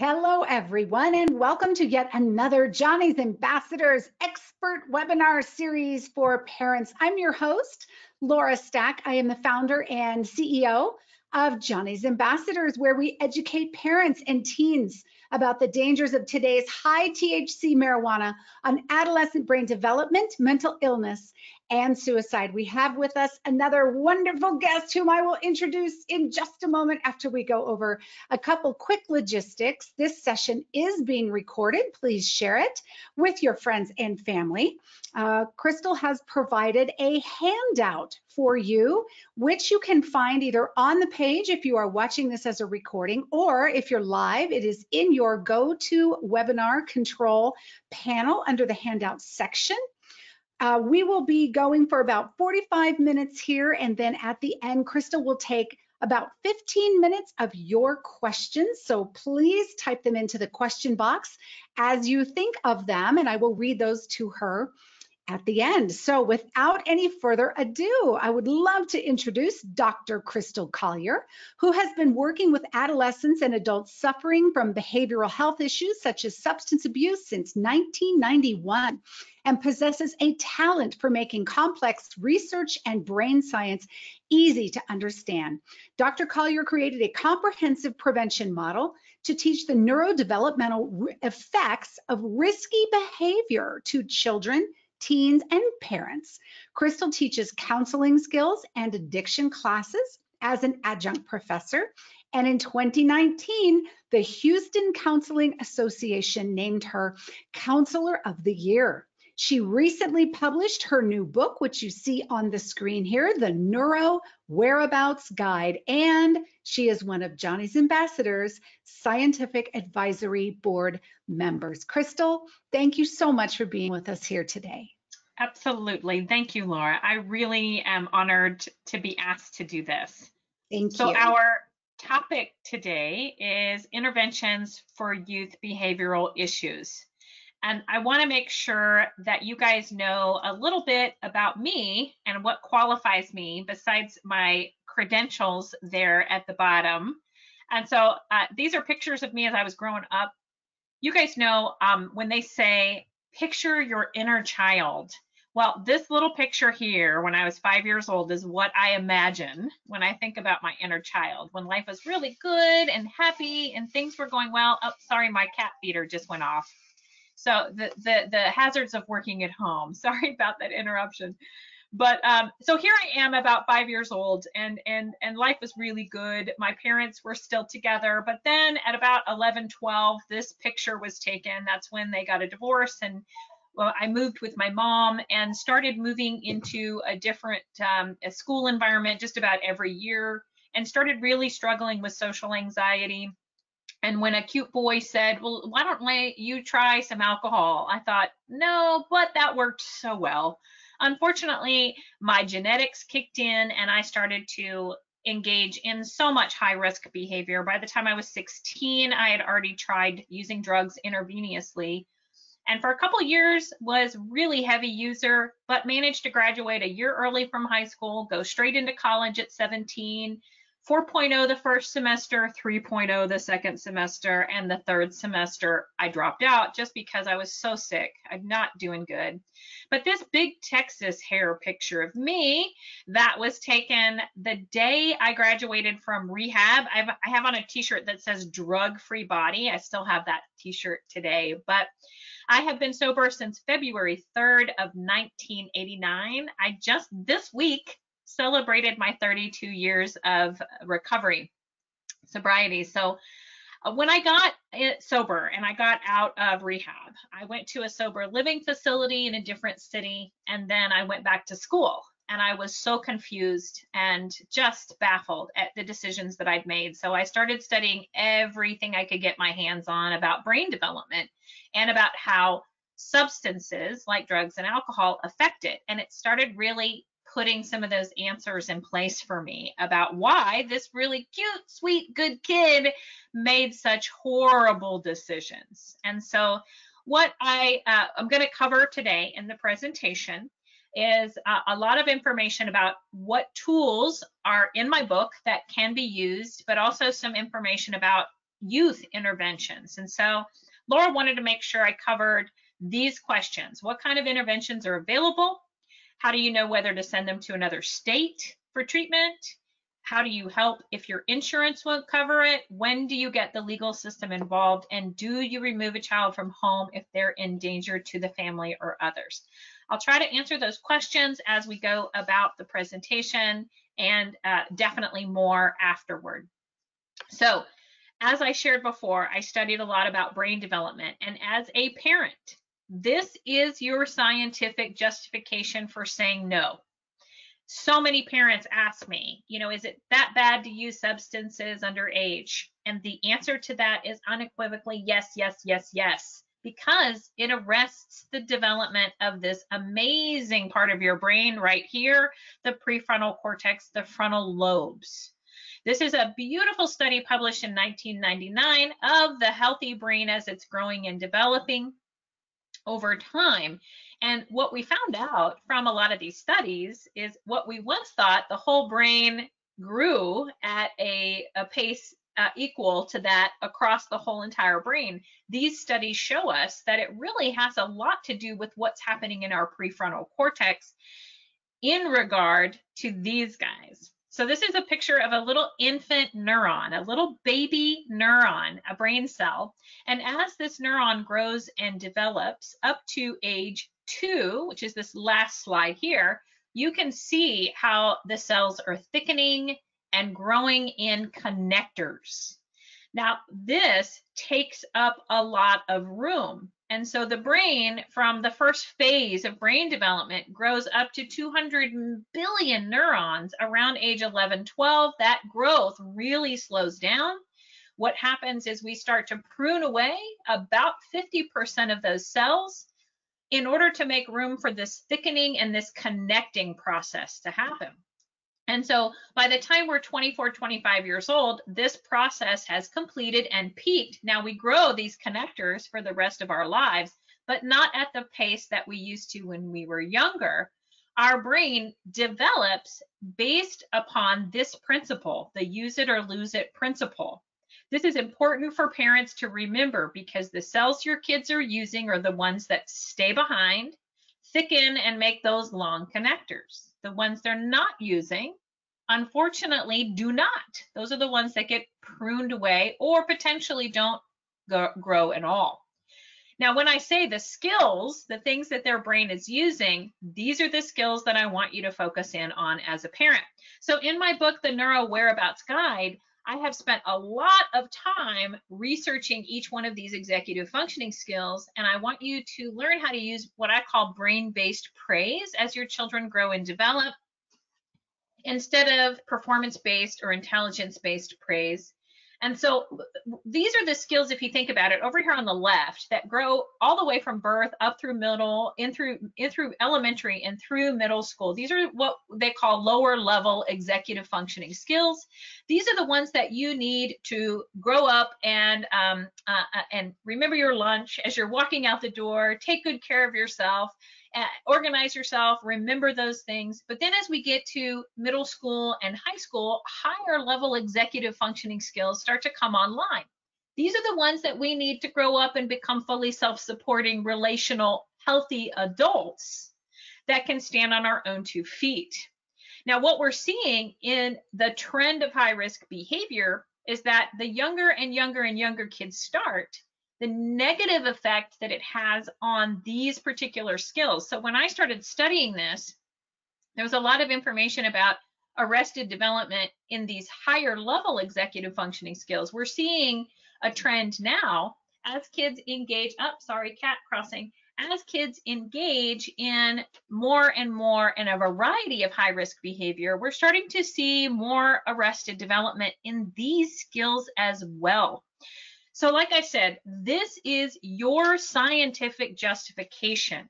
Hello, everyone, and welcome to yet another Johnny's Ambassadors expert webinar series for parents. I'm your host, Laura Stack. I am the founder and CEO of Johnny's Ambassadors, where we educate parents and teens about the dangers of today's high THC marijuana on adolescent brain development, mental illness, and suicide. We have with us another wonderful guest whom I will introduce in just a moment after we go over a couple quick logistics. This session is being recorded. Please share it with your friends and family. Uh, Crystal has provided a handout for you, which you can find either on the page if you are watching this as a recording, or if you're live, it is in your GoToWebinar control panel under the handout section. Uh, we will be going for about 45 minutes here, and then at the end, Crystal will take about 15 minutes of your questions. So please type them into the question box as you think of them, and I will read those to her at the end. So without any further ado, I would love to introduce Dr. Crystal Collier, who has been working with adolescents and adults suffering from behavioral health issues such as substance abuse since 1991 and possesses a talent for making complex research and brain science easy to understand. Dr. Collier created a comprehensive prevention model to teach the neurodevelopmental effects of risky behavior to children, teens, and parents. Crystal teaches counseling skills and addiction classes as an adjunct professor. And in 2019, the Houston Counseling Association named her Counselor of the Year. She recently published her new book, which you see on the screen here, The Neuro Whereabouts Guide, and she is one of Johnny's Ambassadors Scientific Advisory Board members. Crystal, thank you so much for being with us here today. Absolutely. Thank you, Laura. I really am honored to be asked to do this. Thank so you. So our topic today is interventions for youth behavioral issues. And I want to make sure that you guys know a little bit about me and what qualifies me besides my credentials there at the bottom. And so uh, these are pictures of me as I was growing up. You guys know um, when they say, picture your inner child. Well, this little picture here when I was five years old is what I imagine when I think about my inner child, when life was really good and happy and things were going well. Oh, sorry, my cat feeder just went off. So the, the, the hazards of working at home. Sorry about that interruption. But um, so here I am about five years old and, and, and life was really good. My parents were still together. But then at about 11, 12, this picture was taken. That's when they got a divorce and well, I moved with my mom and started moving into a different um, a school environment just about every year and started really struggling with social anxiety and when a cute boy said, well, why don't you try some alcohol? I thought, no, but that worked so well. Unfortunately, my genetics kicked in and I started to engage in so much high risk behavior. By the time I was 16, I had already tried using drugs intravenously and for a couple years was really heavy user, but managed to graduate a year early from high school, go straight into college at 17, 4.0 the first semester, 3.0 the second semester, and the third semester I dropped out just because I was so sick. I'm not doing good. But this big Texas hair picture of me that was taken the day I graduated from rehab. I've, I have on a t-shirt that says drug free body. I still have that t-shirt today, but I have been sober since February 3rd of 1989. I just this week celebrated my 32 years of recovery, sobriety. So uh, when I got sober and I got out of rehab, I went to a sober living facility in a different city, and then I went back to school. And I was so confused and just baffled at the decisions that I'd made. So I started studying everything I could get my hands on about brain development and about how substances like drugs and alcohol affect it. And it started really putting some of those answers in place for me about why this really cute, sweet, good kid made such horrible decisions. And so, what I uh, I'm going to cover today in the presentation is uh, a lot of information about what tools are in my book that can be used, but also some information about youth interventions. And so Laura wanted to make sure I covered these questions. What kind of interventions are available? How do you know whether to send them to another state for treatment? How do you help if your insurance won't cover it? When do you get the legal system involved? And do you remove a child from home if they're in danger to the family or others? I'll try to answer those questions as we go about the presentation and uh, definitely more afterward. So as I shared before, I studied a lot about brain development. And as a parent, this is your scientific justification for saying no. So many parents ask me, you know, is it that bad to use substances under age? And the answer to that is unequivocally yes, yes, yes, yes, because it arrests the development of this amazing part of your brain right here, the prefrontal cortex, the frontal lobes. This is a beautiful study published in 1999 of the healthy brain as it's growing and developing over time. And what we found out from a lot of these studies is what we once thought the whole brain grew at a, a pace uh, equal to that across the whole entire brain. These studies show us that it really has a lot to do with what's happening in our prefrontal cortex in regard to these guys. So this is a picture of a little infant neuron, a little baby neuron, a brain cell. And as this neuron grows and develops up to age two, which is this last slide here, you can see how the cells are thickening and growing in connectors. Now, this takes up a lot of room. And so the brain from the first phase of brain development grows up to 200 billion neurons around age 11, 12. That growth really slows down. What happens is we start to prune away about 50% of those cells in order to make room for this thickening and this connecting process to happen. And so by the time we're 24, 25 years old, this process has completed and peaked. Now we grow these connectors for the rest of our lives, but not at the pace that we used to when we were younger. Our brain develops based upon this principle, the use it or lose it principle. This is important for parents to remember because the cells your kids are using are the ones that stay behind, thicken, and make those long connectors. The ones they're not using, unfortunately, do not. Those are the ones that get pruned away or potentially don't grow at all. Now, when I say the skills, the things that their brain is using, these are the skills that I want you to focus in on as a parent. So in my book, The Neuro Whereabouts Guide, I have spent a lot of time researching each one of these executive functioning skills, and I want you to learn how to use what I call brain-based praise as your children grow and develop instead of performance-based or intelligence-based praise. And so these are the skills, if you think about it, over here on the left that grow all the way from birth up through middle, in through in through elementary and through middle school. These are what they call lower level executive functioning skills. These are the ones that you need to grow up and um, uh, uh and remember your lunch as you're walking out the door. Take good care of yourself uh, organize yourself, remember those things. But then as we get to middle school and high school, higher level executive functioning skills start to come online. These are the ones that we need to grow up and become fully self-supporting, relational, healthy adults that can stand on our own two feet. Now, what we're seeing in the trend of high risk behavior is that the younger and younger and younger kids start, the negative effect that it has on these particular skills. So when I started studying this, there was a lot of information about arrested development in these higher level executive functioning skills. We're seeing a trend now as kids engage, up, oh, sorry, cat crossing, as kids engage in more and more in a variety of high risk behavior, we're starting to see more arrested development in these skills as well. So like I said, this is your scientific justification.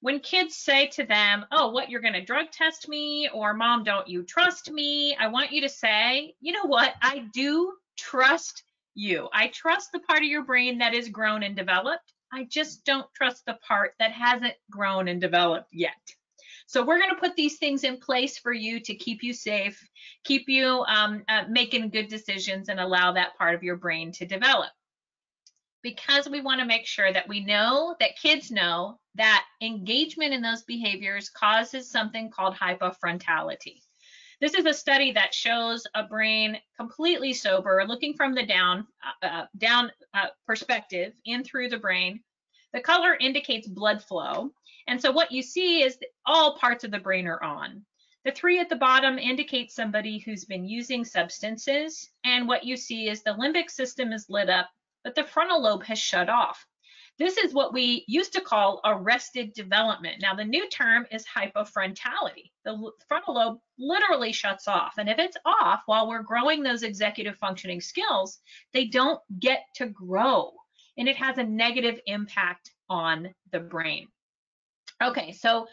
When kids say to them, oh, what, you're going to drug test me? Or mom, don't you trust me? I want you to say, you know what? I do trust you. I trust the part of your brain that is grown and developed. I just don't trust the part that hasn't grown and developed yet. So we're going to put these things in place for you to keep you safe, keep you um, uh, making good decisions, and allow that part of your brain to develop. Because we want to make sure that we know that kids know that engagement in those behaviors causes something called hypofrontality. This is a study that shows a brain completely sober, looking from the down uh, uh, down uh, perspective in through the brain. The color indicates blood flow, and so what you see is all parts of the brain are on. The three at the bottom indicate somebody who's been using substances, and what you see is the limbic system is lit up, but the frontal lobe has shut off. This is what we used to call arrested development. Now, the new term is hypofrontality. The frontal lobe literally shuts off. And if it's off while we're growing those executive functioning skills, they don't get to grow. And it has a negative impact on the brain. Okay, so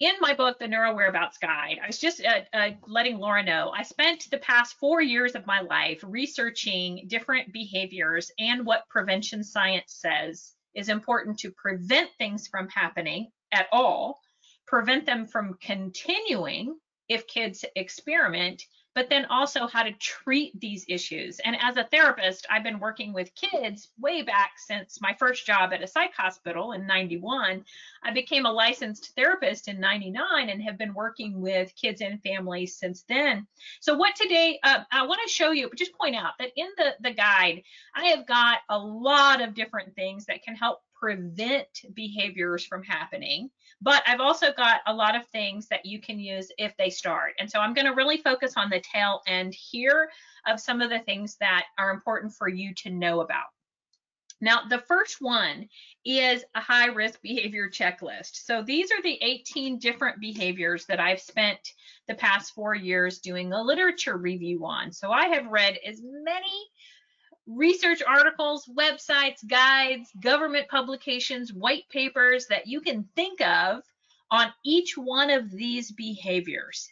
in my book, The Neuro Whereabouts Guide, I was just uh, uh, letting Laura know I spent the past four years of my life researching different behaviors and what prevention science says is important to prevent things from happening at all, prevent them from continuing if kids experiment, but then also how to treat these issues. And as a therapist, I've been working with kids way back since my first job at a psych hospital in 91. I became a licensed therapist in 99 and have been working with kids and families since then. So what today, uh, I want to show you, just point out that in the, the guide, I have got a lot of different things that can help prevent behaviors from happening. But I've also got a lot of things that you can use if they start. And so I'm going to really focus on the tail end here of some of the things that are important for you to know about. Now, the first one is a high risk behavior checklist. So these are the 18 different behaviors that I've spent the past four years doing a literature review on. So I have read as many research articles, websites, guides, government publications, white papers that you can think of on each one of these behaviors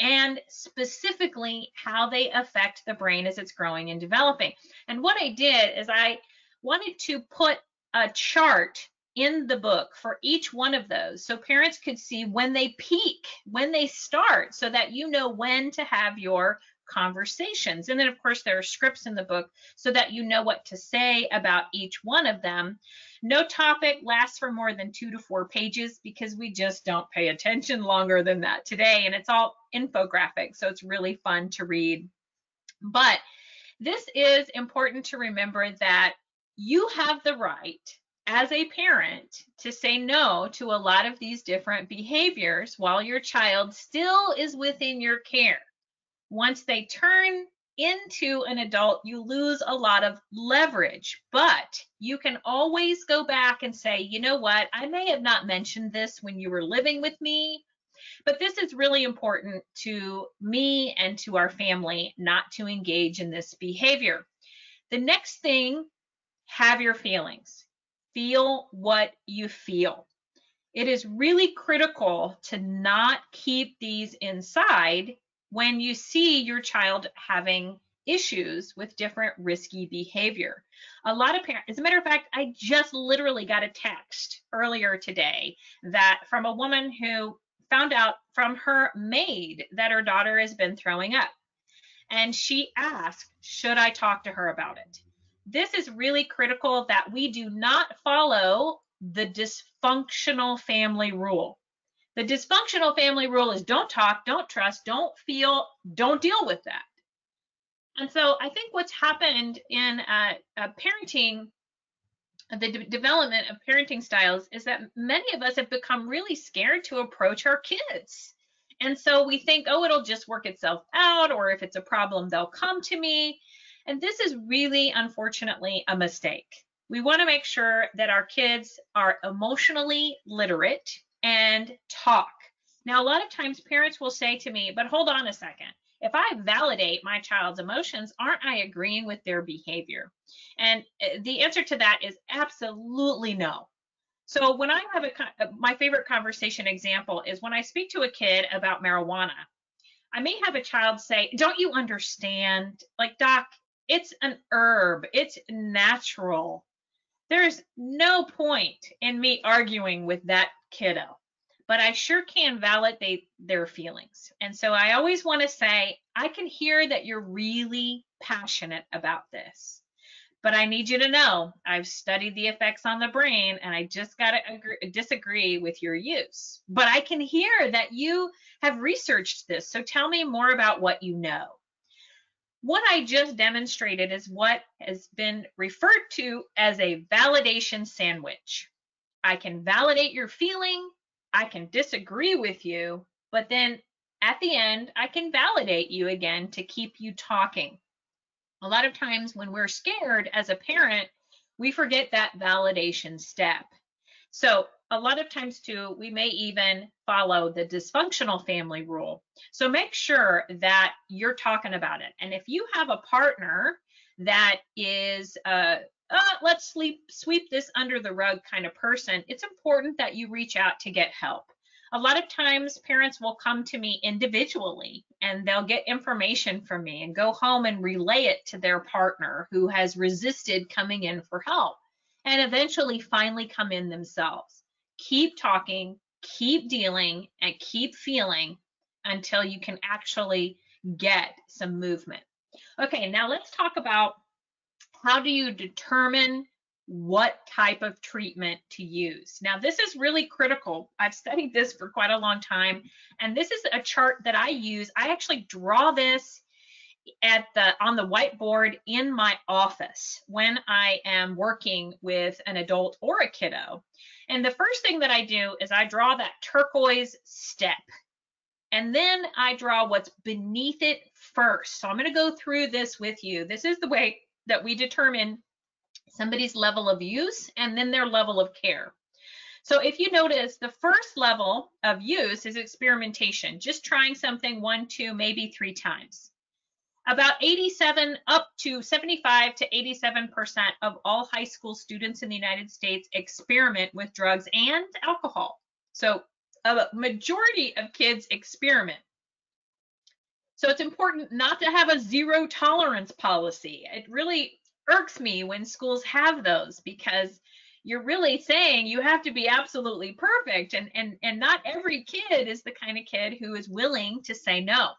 and specifically how they affect the brain as it's growing and developing. And what I did is I wanted to put a chart in the book for each one of those so parents could see when they peak, when they start, so that you know when to have your conversations. And then, of course, there are scripts in the book so that you know what to say about each one of them. No topic lasts for more than two to four pages because we just don't pay attention longer than that today. And it's all infographic, so it's really fun to read. But this is important to remember that you have the right as a parent to say no to a lot of these different behaviors while your child still is within your care. Once they turn into an adult, you lose a lot of leverage, but you can always go back and say, you know what, I may have not mentioned this when you were living with me, but this is really important to me and to our family not to engage in this behavior. The next thing, have your feelings. Feel what you feel. It is really critical to not keep these inside when you see your child having issues with different risky behavior. A lot of parents, as a matter of fact, I just literally got a text earlier today that from a woman who found out from her maid that her daughter has been throwing up. And she asked, should I talk to her about it? This is really critical that we do not follow the dysfunctional family rule. The dysfunctional family rule is don't talk, don't trust, don't feel, don't deal with that. And so I think what's happened in uh, uh, parenting, the de development of parenting styles is that many of us have become really scared to approach our kids. And so we think, oh, it'll just work itself out, or if it's a problem, they'll come to me. And this is really, unfortunately, a mistake. We want to make sure that our kids are emotionally literate and talk. Now, a lot of times parents will say to me, but hold on a second. If I validate my child's emotions, aren't I agreeing with their behavior? And uh, the answer to that is absolutely no. So when I have a, uh, my favorite conversation example is when I speak to a kid about marijuana, I may have a child say, don't you understand? Like, doc, it's an herb, it's natural. There's no point in me arguing with that kiddo. but I sure can validate their feelings. And so I always want to say, I can hear that you're really passionate about this. But I need you to know I've studied the effects on the brain and I just got to disagree with your use. But I can hear that you have researched this. So tell me more about what you know. What I just demonstrated is what has been referred to as a validation sandwich. I can validate your feeling, I can disagree with you, but then at the end, I can validate you again to keep you talking. A lot of times when we're scared as a parent, we forget that validation step. So a lot of times too, we may even follow the dysfunctional family rule. So make sure that you're talking about it. And if you have a partner that is uh, uh, let's sleep, sweep this under the rug kind of person, it's important that you reach out to get help. A lot of times parents will come to me individually and they'll get information from me and go home and relay it to their partner who has resisted coming in for help and eventually finally come in themselves. Keep talking, keep dealing, and keep feeling until you can actually get some movement. Okay, now let's talk about how do you determine what type of treatment to use. Now, this is really critical. I've studied this for quite a long time, and this is a chart that I use. I actually draw this at the on the whiteboard in my office when I am working with an adult or a kiddo. And the first thing that I do is I draw that turquoise step. And then I draw what's beneath it first. So I'm going to go through this with you. This is the way that we determine somebody's level of use and then their level of care. So if you notice, the first level of use is experimentation, just trying something one, two, maybe three times. About 87 up to 75 to 87% of all high school students in the United States experiment with drugs and alcohol. So a majority of kids experiment. So it's important not to have a zero tolerance policy. It really irks me when schools have those because you're really saying you have to be absolutely perfect and and and not every kid is the kind of kid who is willing to say no.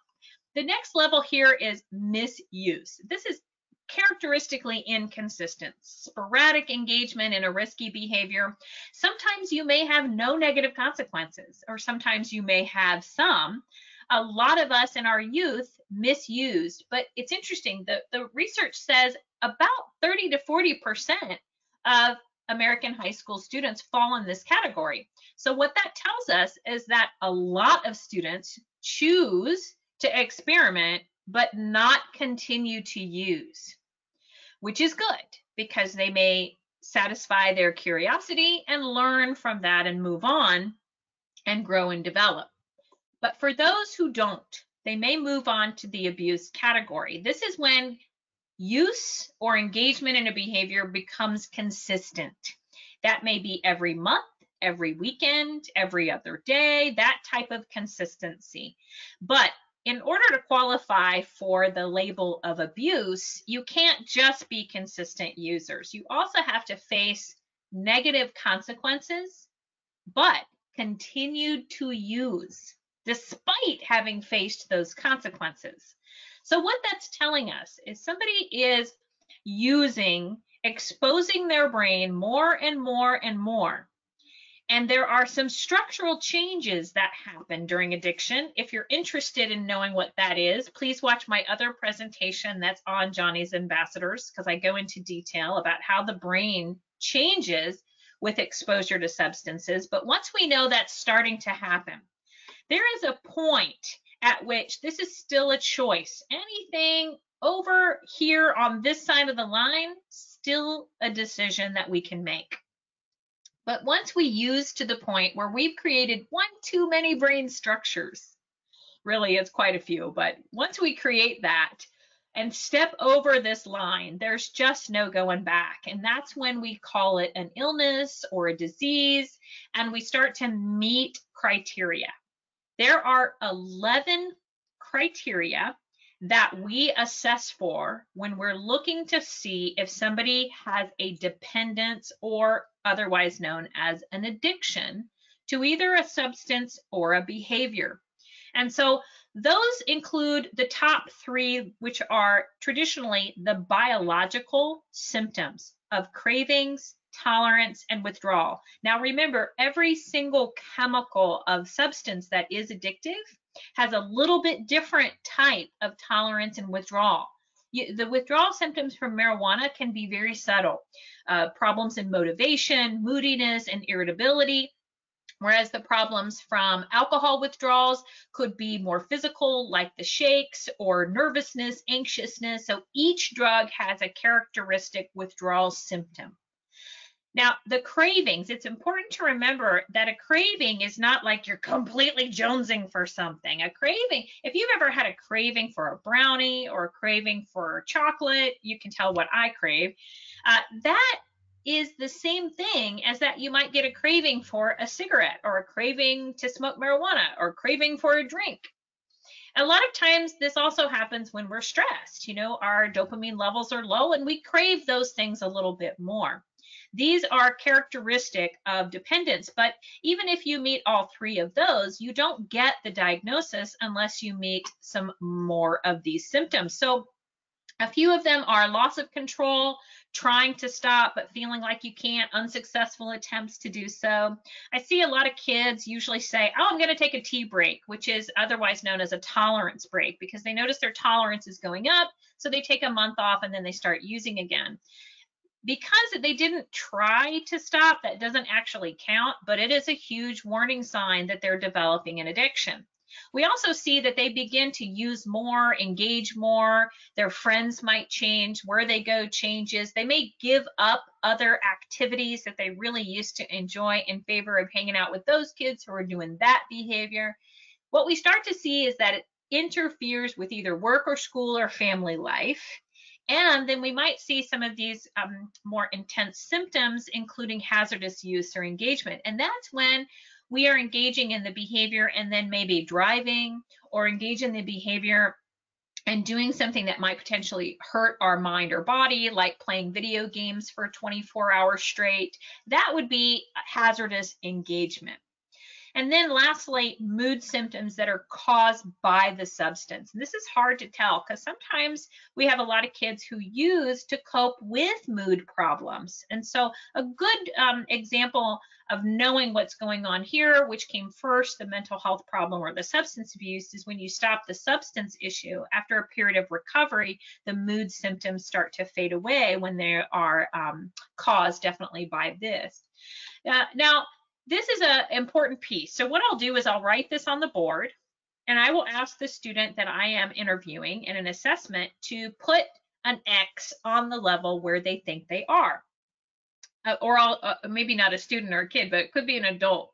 The next level here is misuse. This is characteristically inconsistent, sporadic engagement in a risky behavior. Sometimes you may have no negative consequences, or sometimes you may have some. A lot of us in our youth misused, but it's interesting. The, the research says about 30 to 40% of American high school students fall in this category. So, what that tells us is that a lot of students choose to experiment but not continue to use, which is good because they may satisfy their curiosity and learn from that and move on and grow and develop. But for those who don't, they may move on to the abuse category. This is when use or engagement in a behavior becomes consistent. That may be every month, every weekend, every other day, that type of consistency. But in order to qualify for the label of abuse, you can't just be consistent users. You also have to face negative consequences, but continue to use despite having faced those consequences. So, what that's telling us is somebody is using, exposing their brain more and more and more and there are some structural changes that happen during addiction. If you're interested in knowing what that is, please watch my other presentation that's on Johnny's Ambassadors because I go into detail about how the brain changes with exposure to substances. But once we know that's starting to happen, there is a point at which this is still a choice. Anything over here on this side of the line, still a decision that we can make. But once we use to the point where we've created one too many brain structures, really it's quite a few, but once we create that and step over this line, there's just no going back. And that's when we call it an illness or a disease, and we start to meet criteria. There are 11 criteria that we assess for when we're looking to see if somebody has a dependence or otherwise known as an addiction to either a substance or a behavior. And so those include the top three, which are traditionally the biological symptoms of cravings, tolerance, and withdrawal. Now, remember, every single chemical of substance that is addictive has a little bit different type of tolerance and withdrawal. You, the withdrawal symptoms from marijuana can be very subtle. Uh, problems in motivation, moodiness, and irritability. Whereas the problems from alcohol withdrawals could be more physical, like the shakes or nervousness, anxiousness. So each drug has a characteristic withdrawal symptom. Now, the cravings, it's important to remember that a craving is not like you're completely jonesing for something. A craving, if you've ever had a craving for a brownie or a craving for chocolate, you can tell what I crave. Uh, that is the same thing as that you might get a craving for a cigarette or a craving to smoke marijuana or craving for a drink. A lot of times this also happens when we're stressed. You know, our dopamine levels are low and we crave those things a little bit more. These are characteristic of dependence, but even if you meet all three of those, you don't get the diagnosis unless you meet some more of these symptoms. So a few of them are loss of control, trying to stop but feeling like you can't, unsuccessful attempts to do so. I see a lot of kids usually say, Oh, I'm going to take a T break, which is otherwise known as a tolerance break because they notice their tolerance is going up. So they take a month off and then they start using again. Because they didn't try to stop, that doesn't actually count, but it is a huge warning sign that they're developing an addiction. We also see that they begin to use more, engage more. Their friends might change, where they go changes. They may give up other activities that they really used to enjoy in favor of hanging out with those kids who are doing that behavior. What we start to see is that it interferes with either work or school or family life. And then we might see some of these um, more intense symptoms, including hazardous use or engagement. And that's when we are engaging in the behavior and then maybe driving or engage in the behavior and doing something that might potentially hurt our mind or body, like playing video games for 24 hours straight, that would be hazardous engagement. And then lastly, mood symptoms that are caused by the substance. And this is hard to tell because sometimes we have a lot of kids who use to cope with mood problems. And so a good um, example of knowing what's going on here, which came first, the mental health problem or the substance abuse, is when you stop the substance issue. After a period of recovery, the mood symptoms start to fade away when they are um, caused definitely by this. Uh, now, this is an important piece. So what I'll do is I'll write this on the board and I will ask the student that I am interviewing in an assessment to put an X on the level where they think they are. Uh, or I'll, uh, maybe not a student or a kid, but it could be an adult.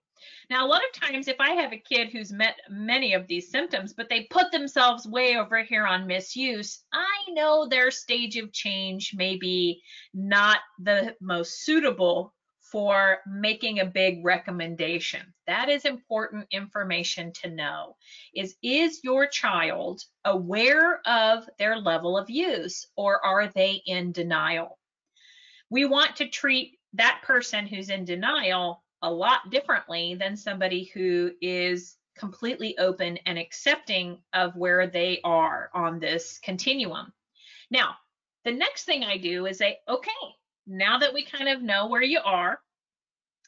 Now, a lot of times, if I have a kid who's met many of these symptoms, but they put themselves way over here on misuse, I know their stage of change may be not the most suitable for making a big recommendation. That is important information to know. Is is your child aware of their level of use or are they in denial? We want to treat that person who's in denial a lot differently than somebody who is completely open and accepting of where they are on this continuum. Now, the next thing I do is say, okay, now that we kind of know where you are,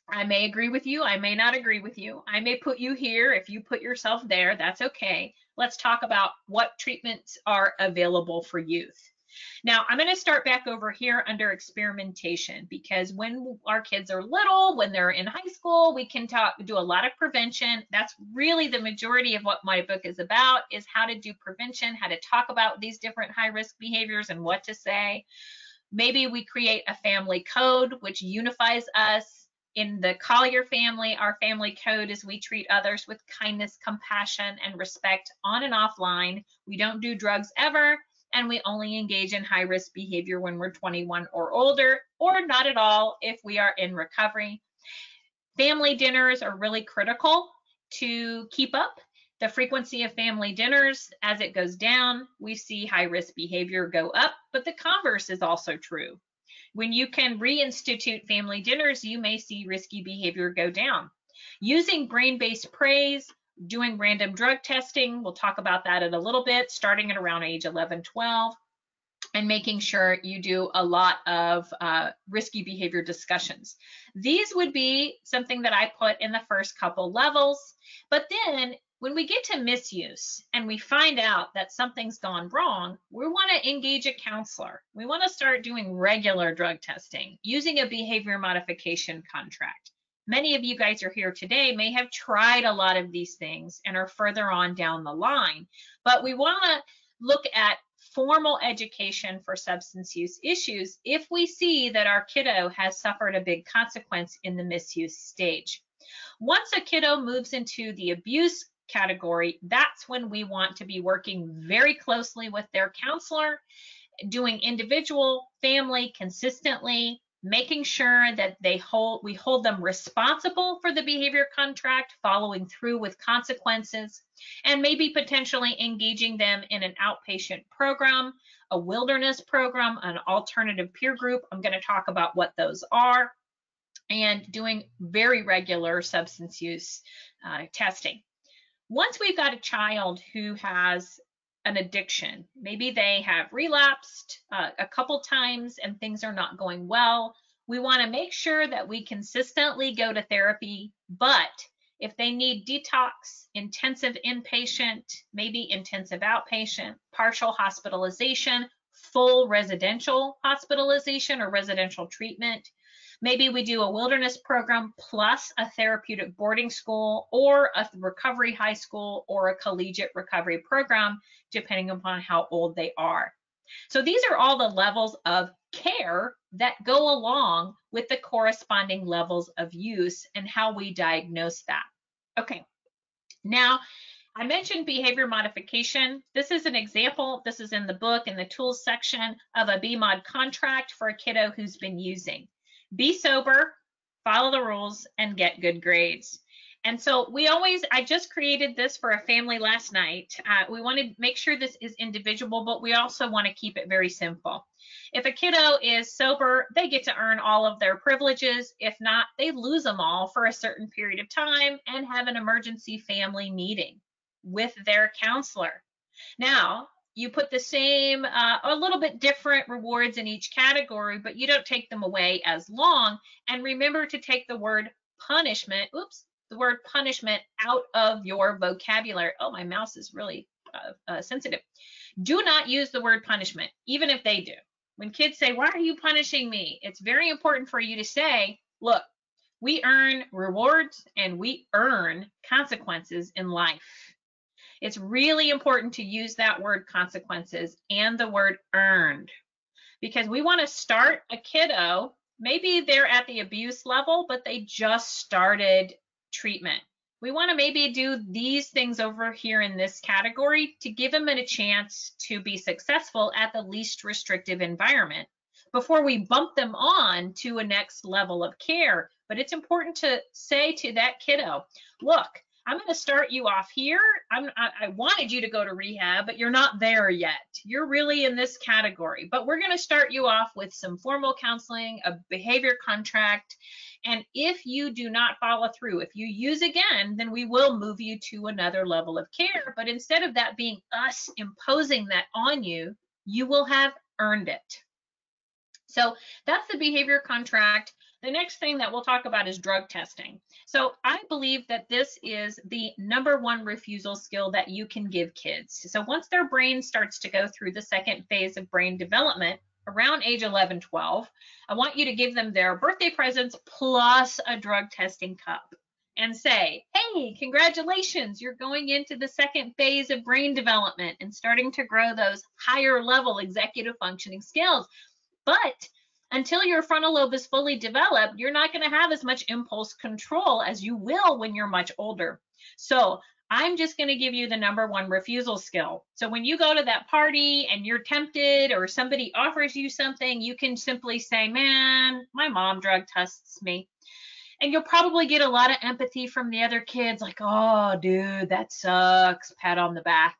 I may agree with you, I may not agree with you. I may put you here. If you put yourself there, that's okay. Let's talk about what treatments are available for youth. Now, I'm going to start back over here under experimentation because when our kids are little, when they're in high school, we can talk, do a lot of prevention. That's really the majority of what my book is about is how to do prevention, how to talk about these different high risk behaviors and what to say. Maybe we create a family code which unifies us in the Collier family, our family code is we treat others with kindness, compassion, and respect on and offline. We don't do drugs ever, and we only engage in high risk behavior when we're 21 or older, or not at all if we are in recovery. Family dinners are really critical to keep up. The frequency of family dinners, as it goes down, we see high risk behavior go up, but the converse is also true. When you can reinstitute family dinners, you may see risky behavior go down. Using brain-based praise, doing random drug testing, we'll talk about that in a little bit, starting at around age 11, 12, and making sure you do a lot of uh, risky behavior discussions. These would be something that I put in the first couple levels, but then when we get to misuse and we find out that something's gone wrong, we want to engage a counselor. We want to start doing regular drug testing using a behavior modification contract. Many of you guys are here today may have tried a lot of these things and are further on down the line, but we want to look at formal education for substance use issues if we see that our kiddo has suffered a big consequence in the misuse stage. Once a kiddo moves into the abuse category, that's when we want to be working very closely with their counselor, doing individual, family, consistently, making sure that they hold we hold them responsible for the behavior contract following through with consequences and maybe potentially engaging them in an outpatient program a wilderness program an alternative peer group. I'm going to talk about what those are. And doing very regular substance use uh, testing once we've got a child who has an addiction. Maybe they have relapsed uh, a couple times and things are not going well. We want to make sure that we consistently go to therapy, but if they need detox, intensive inpatient, maybe intensive outpatient, partial hospitalization, full residential hospitalization or residential treatment, Maybe we do a wilderness program plus a therapeutic boarding school or a recovery high school or a collegiate recovery program, depending upon how old they are. So these are all the levels of care that go along with the corresponding levels of use and how we diagnose that. Okay, now I mentioned behavior modification. This is an example, this is in the book in the tools section of a BMOD contract for a kiddo who's been using be sober, follow the rules, and get good grades. And so we always, I just created this for a family last night. Uh, we want to make sure this is individual, but we also want to keep it very simple. If a kiddo is sober, they get to earn all of their privileges. If not, they lose them all for a certain period of time and have an emergency family meeting with their counselor. Now, you put the same, uh, a little bit different rewards in each category, but you don't take them away as long. And remember to take the word punishment, oops, the word punishment out of your vocabulary. Oh, my mouse is really uh, uh, sensitive. Do not use the word punishment, even if they do. When kids say, why are you punishing me? It's very important for you to say, look, we earn rewards and we earn consequences in life. It's really important to use that word consequences and the word earned because we want to start a kiddo. Maybe they're at the abuse level, but they just started treatment. We want to maybe do these things over here in this category to give them a chance to be successful at the least restrictive environment before we bump them on to a next level of care. But it's important to say to that kiddo, look, I'm going to start you off here. I'm, I, I wanted you to go to rehab, but you're not there yet. You're really in this category. But we're going to start you off with some formal counseling, a behavior contract. And if you do not follow through, if you use again, then we will move you to another level of care. But instead of that being us imposing that on you, you will have earned it. So that's the behavior contract. The next thing that we'll talk about is drug testing. So I believe that this is the number one refusal skill that you can give kids. So once their brain starts to go through the second phase of brain development, around age 11, 12, I want you to give them their birthday presents plus a drug testing cup and say, hey, congratulations, you're going into the second phase of brain development and starting to grow those higher level executive functioning skills. But until your frontal lobe is fully developed, you're not going to have as much impulse control as you will when you're much older. So I'm just going to give you the number one refusal skill. So when you go to that party and you're tempted or somebody offers you something, you can simply say, man, my mom drug tests me. And you'll probably get a lot of empathy from the other kids, like, oh, dude, that sucks, pat on the back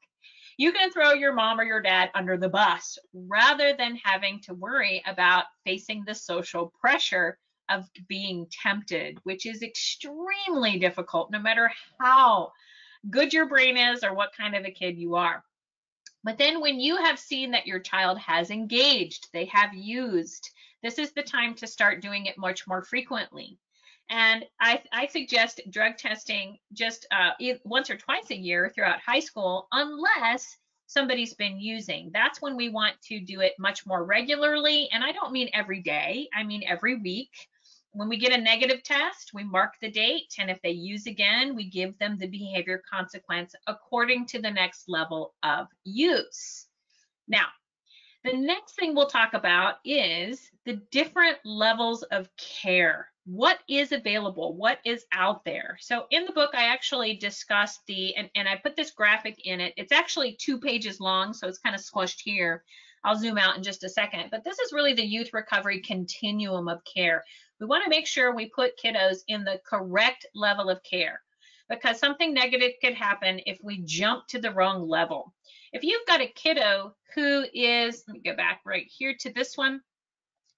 you can throw your mom or your dad under the bus rather than having to worry about facing the social pressure of being tempted, which is extremely difficult no matter how good your brain is or what kind of a kid you are. But then when you have seen that your child has engaged, they have used, this is the time to start doing it much more frequently. And I, I suggest drug testing just uh, once or twice a year throughout high school, unless somebody's been using. That's when we want to do it much more regularly. And I don't mean every day, I mean every week. When we get a negative test, we mark the date. And if they use again, we give them the behavior consequence according to the next level of use. Now, the next thing we'll talk about is the different levels of care what is available, what is out there. So in the book, I actually discussed the, and, and I put this graphic in it. It's actually two pages long, so it's kind of squished here. I'll zoom out in just a second, but this is really the youth recovery continuum of care. We want to make sure we put kiddos in the correct level of care because something negative could happen if we jump to the wrong level. If you've got a kiddo who is, let me go back right here to this one,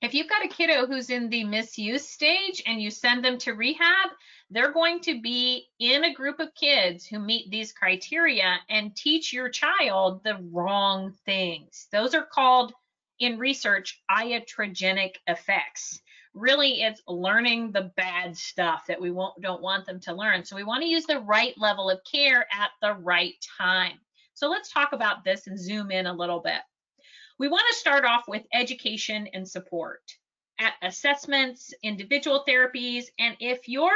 if you've got a kiddo who's in the misuse stage and you send them to rehab, they're going to be in a group of kids who meet these criteria and teach your child the wrong things. Those are called in research iatrogenic effects. Really, it's learning the bad stuff that we won't, don't want them to learn. So we want to use the right level of care at the right time. So let's talk about this and zoom in a little bit. We want to start off with education and support at assessments, individual therapies, and if your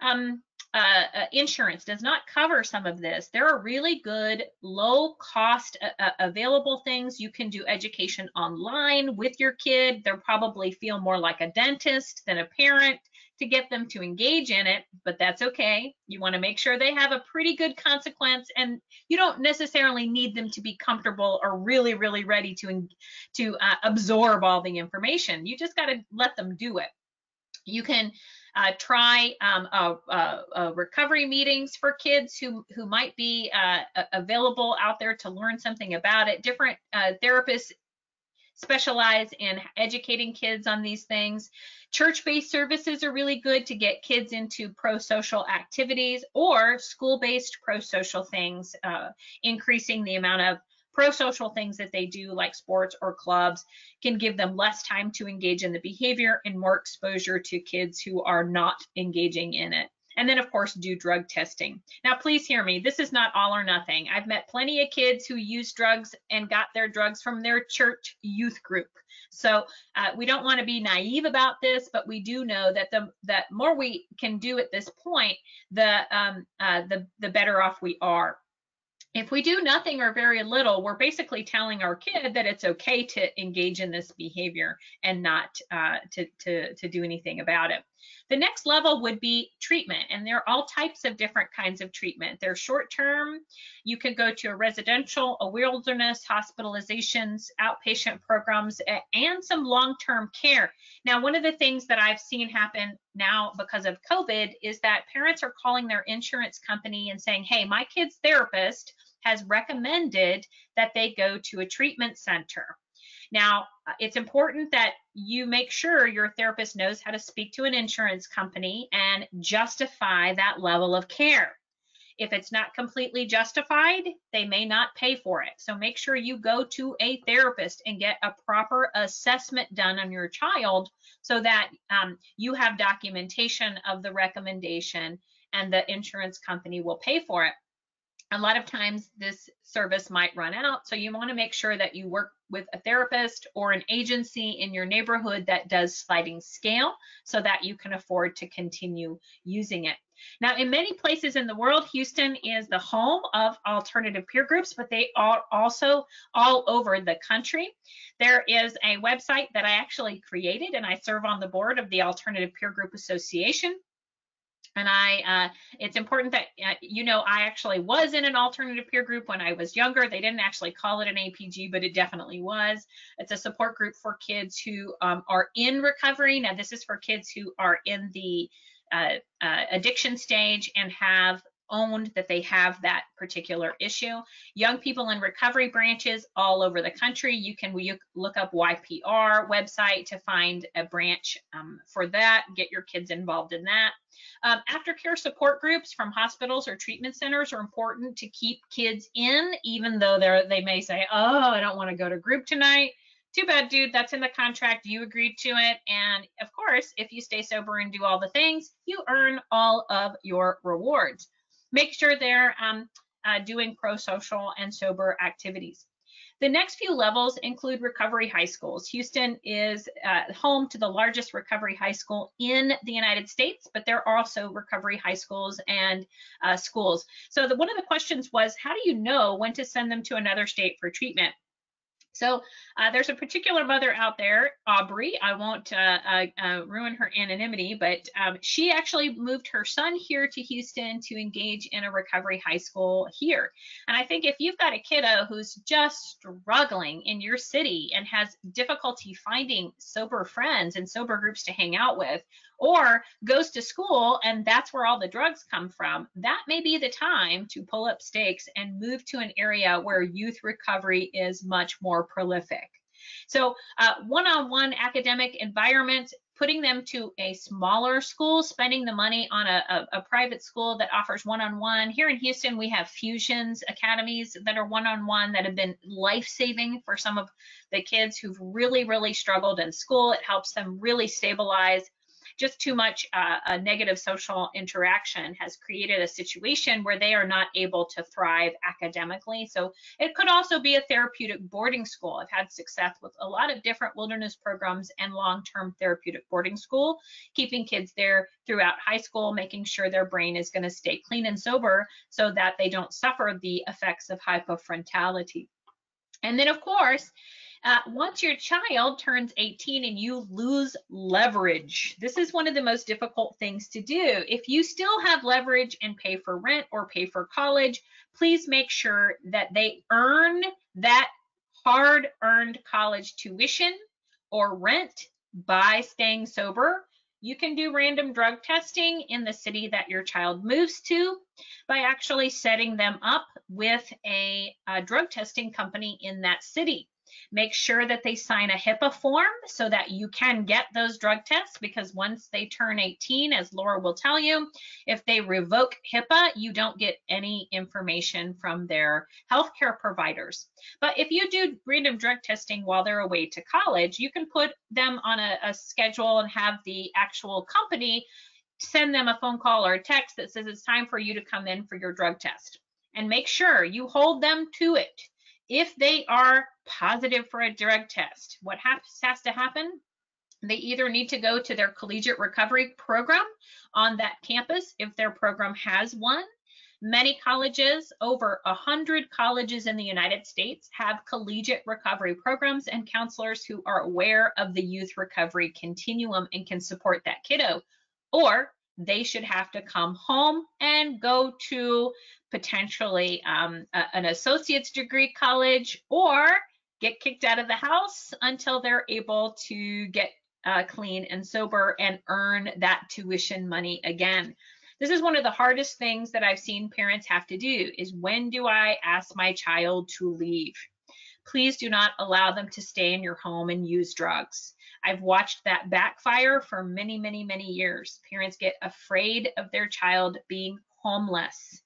um, uh, uh, insurance does not cover some of this, there are really good low cost uh, uh available things. You can do education online with your kid. They'll probably feel more like a dentist than a parent to get them to engage in it, but that's okay. You want to make sure they have a pretty good consequence and you don't necessarily need them to be comfortable or really, really ready to, to uh, absorb all the information. You just got to let them do it. You can uh, try um, recovery meetings for kids who, who might be uh, available out there to learn something about it. Different uh, therapists specialize in educating kids on these things. Church-based services are really good to get kids into pro-social activities or school-based pro-social things, uh, increasing the amount of pro-social things that they do like sports or clubs can give them less time to engage in the behavior and more exposure to kids who are not engaging in it. And then, of course, do drug testing. Now, please hear me. This is not all or nothing. I've met plenty of kids who use drugs and got their drugs from their church youth group. So uh, we don't want to be naive about this, but we do know that the that more we can do at this point, the um, uh, the the better off we are. If we do nothing or very little, we're basically telling our kid that it's okay to engage in this behavior and not uh, to, to, to do anything about it. The next level would be treatment, and there are all types of different kinds of treatment. They're short term, you can go to a residential, a wilderness, hospitalizations, outpatient programs, and some long term care. Now, one of the things that I've seen happen now because of COVID is that parents are calling their insurance company and saying, hey, my kid's therapist has recommended that they go to a treatment center. Now, uh, it's important that you make sure your therapist knows how to speak to an insurance company and justify that level of care. If it's not completely justified, they may not pay for it. So make sure you go to a therapist and get a proper assessment done on your child so that um, you have documentation of the recommendation and the insurance company will pay for it a lot of times this service might run out. So you want to make sure that you work with a therapist or an agency in your neighborhood that does sliding scale so that you can afford to continue using it. Now, in many places in the world, Houston is the home of alternative peer groups, but they are also all over the country. There is a website that I actually created, and I serve on the board of the Alternative Peer Group Association and I, uh, it's important that uh, you know I actually was in an alternative peer group when I was younger. They didn't actually call it an APG, but it definitely was. It's a support group for kids who um, are in recovery. Now, this is for kids who are in the uh, uh addiction stage and have owned that they have that particular issue. Young people in recovery branches all over the country, you can look up YPR website to find a branch um, for that, get your kids involved in that. Um, aftercare support groups from hospitals or treatment centers are important to keep kids in, even though they're, they may say, oh, I don't want to go to group tonight too bad, dude. That's in the contract. You agreed to it. And of course, if you stay sober and do all the things, you earn all of your rewards. Make sure they're um, uh, doing pro social and sober activities. The next few levels include recovery high schools. Houston is uh, home to the largest recovery high school in the United States, but there are also recovery high schools and uh, schools. So the, one of the questions was, how do you know when to send them to another state for treatment? So uh, there's a particular mother out there, Aubrey. I won't uh, uh, uh, ruin her anonymity, but um, she actually moved her son here to Houston to engage in a recovery high school here. And I think if you've got a kiddo who's just struggling in your city and has difficulty finding sober friends and sober groups to hang out with, or goes to school and that's where all the drugs come from, that may be the time to pull up stakes and move to an area where youth recovery is much more prolific. So one on one academic environment, putting them to a smaller school, spending the money on a, a, a private school that offers one on one. Here in Houston, we have Fusions Academies that are one on one that have been life saving for some of the kids who've really, really struggled in school. It helps them really stabilize just too much uh, a negative social interaction has created a situation where they are not able to thrive academically. So it could also be a therapeutic boarding school. I've had success with a lot of different wilderness programs and long-term therapeutic boarding school, keeping kids there throughout high school, making sure their brain is going to stay clean and sober so that they don't suffer the effects of hypofrontality. And then, of course, uh, once your child turns 18 and you lose leverage, this is one of the most difficult things to do. If you still have leverage and pay for rent or pay for college, please make sure that they earn that hard earned college tuition or rent by staying sober. You can do random drug testing in the city that your child moves to by actually setting them up with a, a drug testing company in that city. Make sure that they sign a HIPAA form so that you can get those drug tests because once they turn 18, as Laura will tell you, if they revoke HIPAA, you don't get any information from their healthcare providers. But if you do random drug testing while they're away to college, you can put them on a, a schedule and have the actual company send them a phone call or a text that says it's time for you to come in for your drug test. And make sure you hold them to it if they are positive for a drug test, what has, has to happen? They either need to go to their collegiate recovery program on that campus if their program has one. Many colleges, over 100 colleges in the United States, have collegiate recovery programs and counselors who are aware of the youth recovery continuum and can support that kiddo. Or they should have to come home and go to potentially um, a, an associate's degree college or get kicked out of the house until they're able to get uh, clean and sober and earn that tuition money again. This is one of the hardest things that I've seen parents have to do is when do I ask my child to leave? Please do not allow them to stay in your home and use drugs. I've watched that backfire for many, many, many years. Parents get afraid of their child being homeless.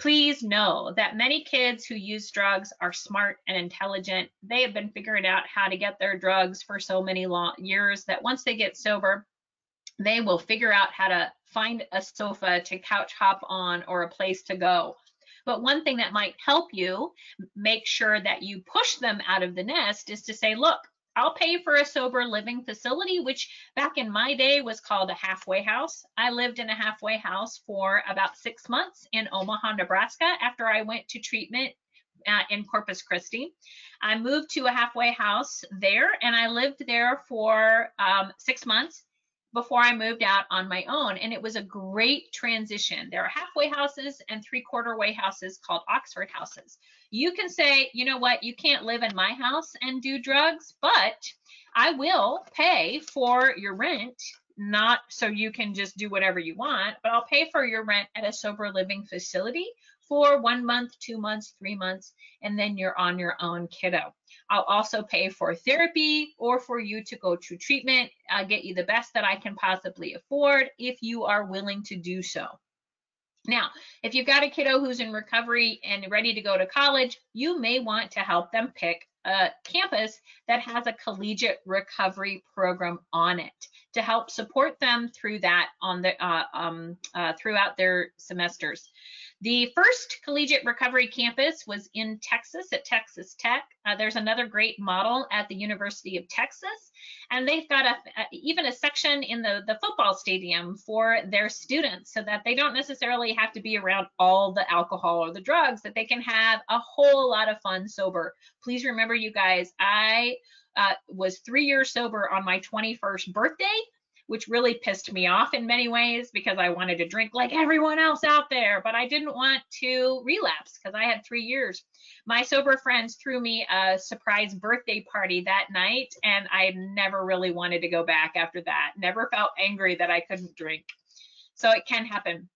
Please know that many kids who use drugs are smart and intelligent. They have been figuring out how to get their drugs for so many long years that once they get sober, they will figure out how to find a sofa to couch hop on or a place to go. But one thing that might help you make sure that you push them out of the nest is to say, look, I'll pay for a sober living facility, which back in my day was called a halfway house. I lived in a halfway house for about six months in Omaha, Nebraska after I went to treatment uh, in Corpus Christi. I moved to a halfway house there and I lived there for um, six months before I moved out on my own. And it was a great transition. There are halfway houses and three quarter way houses called Oxford houses. You can say, you know what, you can't live in my house and do drugs, but I will pay for your rent not so you can just do whatever you want, but I'll pay for your rent at a sober living facility for one month, two months, three months, and then you're on your own kiddo. I'll also pay for therapy or for you to go to treatment. I'll get you the best that I can possibly afford if you are willing to do so. Now, if you've got a kiddo who's in recovery and ready to go to college, you may want to help them pick a campus that has a collegiate recovery program on it to help support them through that on the uh, um, uh, throughout their semesters. The first collegiate recovery campus was in Texas at Texas Tech. Uh, there's another great model at the University of Texas, and they've got a, a, even a section in the, the football stadium for their students so that they don't necessarily have to be around all the alcohol or the drugs, that they can have a whole lot of fun sober. Please remember, you guys, I uh, was three years sober on my 21st birthday which really pissed me off in many ways because I wanted to drink like everyone else out there, but I didn't want to relapse because I had three years. My sober friends threw me a surprise birthday party that night, and I never really wanted to go back after that. Never felt angry that I couldn't drink. So it can happen.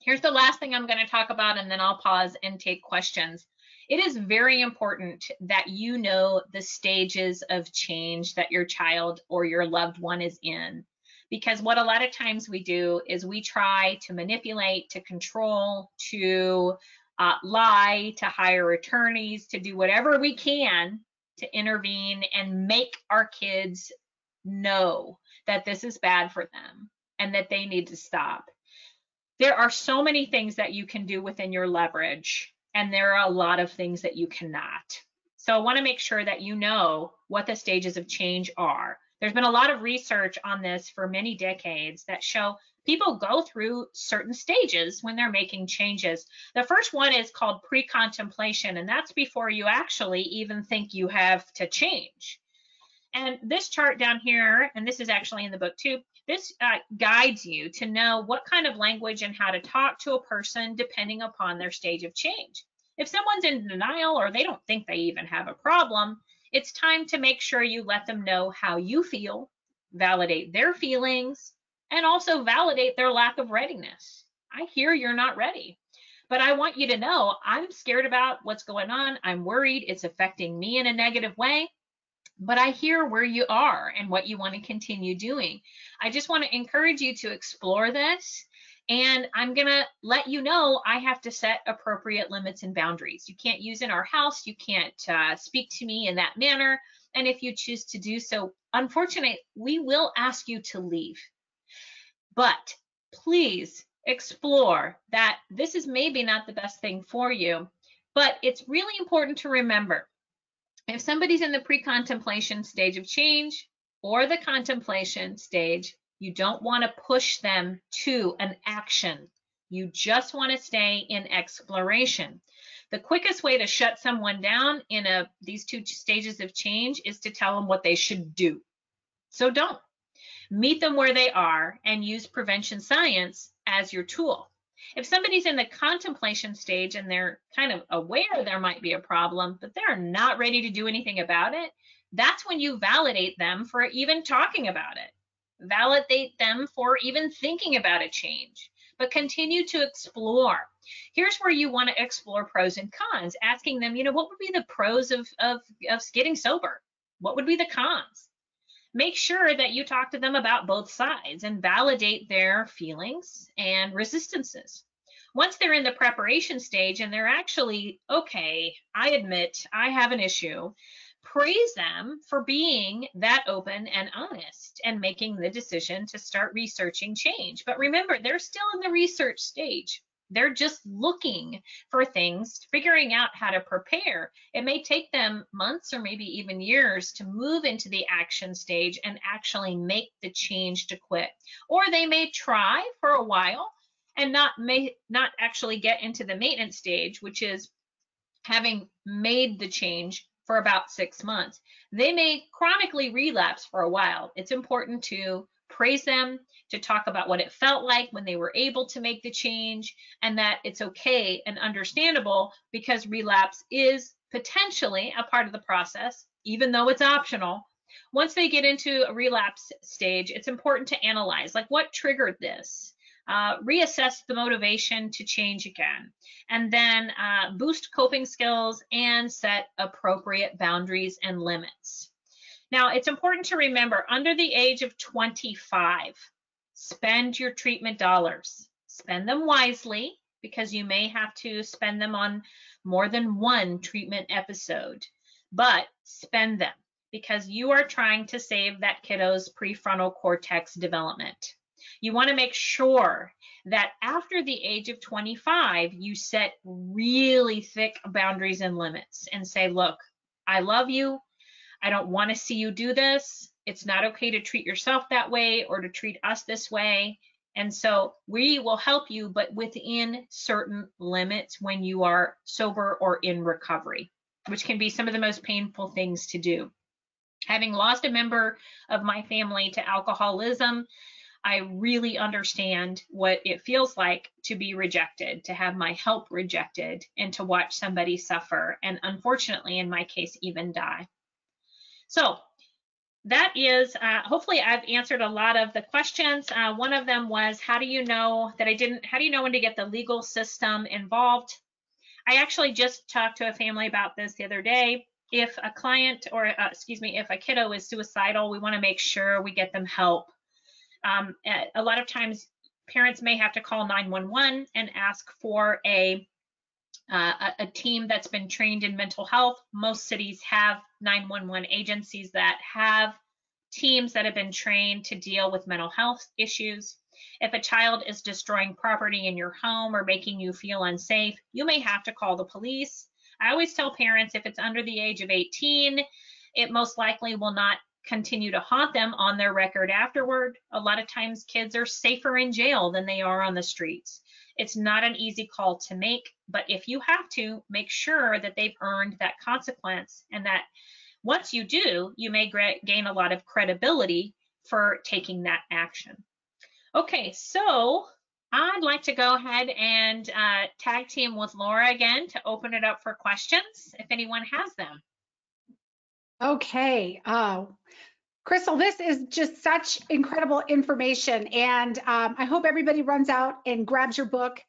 Here's the last thing I'm going to talk about, and then I'll pause and take questions. It is very important that you know the stages of change that your child or your loved one is in because what a lot of times we do is we try to manipulate, to control, to uh, lie, to hire attorneys, to do whatever we can to intervene and make our kids know that this is bad for them and that they need to stop. There are so many things that you can do within your leverage, and there are a lot of things that you cannot. So I want to make sure that you know what the stages of change are. There's been a lot of research on this for many decades that show people go through certain stages when they're making changes. The first one is called pre-contemplation, and that's before you actually even think you have to change. And this chart down here, and this is actually in the book too, this uh, guides you to know what kind of language and how to talk to a person depending upon their stage of change. If someone's in denial or they don't think they even have a problem, it's time to make sure you let them know how you feel, validate their feelings, and also validate their lack of readiness. I hear you're not ready, but I want you to know I'm scared about what's going on. I'm worried it's affecting me in a negative way, but I hear where you are and what you want to continue doing. I just want to encourage you to explore this and I'm going to let you know I have to set appropriate limits and boundaries. You can't use in our house. You can't uh, speak to me in that manner. And if you choose to do so, unfortunately, we will ask you to leave. But please explore that this is maybe not the best thing for you, but it's really important to remember if somebody's in the pre contemplation stage of change or the contemplation stage, you don't want to push them to an action. You just want to stay in exploration. The quickest way to shut someone down in a these two stages of change is to tell them what they should do. So don't. Meet them where they are and use prevention science as your tool. If somebody's in the contemplation stage and they're kind of aware there might be a problem, but they're not ready to do anything about it, that's when you validate them for even talking about it validate them for even thinking about a change, but continue to explore. Here's where you want to explore pros and cons, asking them, you know, what would be the pros of, of, of getting sober? What would be the cons? Make sure that you talk to them about both sides and validate their feelings and resistances. Once they're in the preparation stage and they're actually, okay, I admit I have an issue, praise them for being that open and honest and making the decision to start researching change. But remember, they're still in the research stage. They're just looking for things, figuring out how to prepare. It may take them months or maybe even years to move into the action stage and actually make the change to quit. Or they may try for a while and not may not actually get into the maintenance stage, which is having made the change for about six months. They may chronically relapse for a while. It's important to praise them, to talk about what it felt like when they were able to make the change, and that it's okay and understandable because relapse is potentially a part of the process, even though it's optional. once they get into a relapse stage, it's important to analyze like what triggered this. Uh, reassess the motivation to change again, and then uh, boost coping skills and set appropriate boundaries and limits. Now, it's important to remember under the age of 25, spend your treatment dollars. Spend them wisely because you may have to spend them on more than one treatment episode, but spend them because you are trying to save that kiddo's prefrontal cortex development. You want to make sure that after the age of 25, you set really thick boundaries and limits and say, look, I love you. I don't want to see you do this. It's not okay to treat yourself that way or to treat us this way. And so we will help you, but within certain limits when you are sober or in recovery, which can be some of the most painful things to do. Having lost a member of my family to alcoholism, I really understand what it feels like to be rejected, to have my help rejected, and to watch somebody suffer, and unfortunately, in my case, even die. So that is, uh, hopefully I've answered a lot of the questions. Uh, one of them was, how do you know that I didn't, how do you know when to get the legal system involved? I actually just talked to a family about this the other day. If a client or, uh, excuse me, if a kiddo is suicidal, we wanna make sure we get them help. Um, a lot of times parents may have to call 911 and ask for a uh, a, a, team that's been trained in mental health. Most cities have 911 agencies that have teams that have been trained to deal with mental health issues. If a child is destroying property in your home or making you feel unsafe, you may have to call the police. I always tell parents if it's under the age of 18, it most likely will not continue to haunt them on their record afterward. A lot of times kids are safer in jail than they are on the streets. It's not an easy call to make, but if you have to, make sure that they've earned that consequence and that once you do, you may gain a lot of credibility for taking that action. Okay, so I'd like to go ahead and uh, tag team with Laura again to open it up for questions if anyone has them. Okay. Uh, Crystal, this is just such incredible information. And um, I hope everybody runs out and grabs your book.